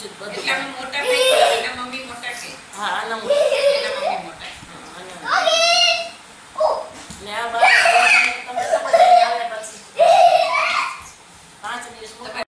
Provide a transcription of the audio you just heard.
જ બધું એટલે અમે મોટા થઈ એના મમ્મી મોટા છે હા આના મોટા એના મમ્મી મોટા ને આ બાર તમે સમજ આવે પછી પાંચ દિવસ